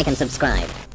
like and subscribe.